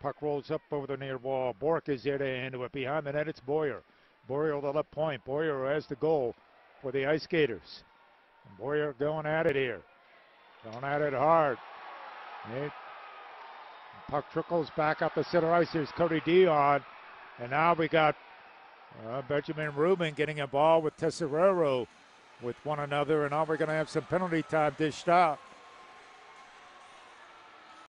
Puck rolls up over the near wall. Bork is there to handle it. Behind the net, it's Boyer. Boyer the left point. Boyer has the goal for the IceGators. And Boyer going at it here. Going at it hard. It, puck trickles back up the center ice. Here's Cody Dion. And now we got uh, Benjamin Rubin getting involved with Tesoriero with one another. And now we're going to have some penalty time dished out.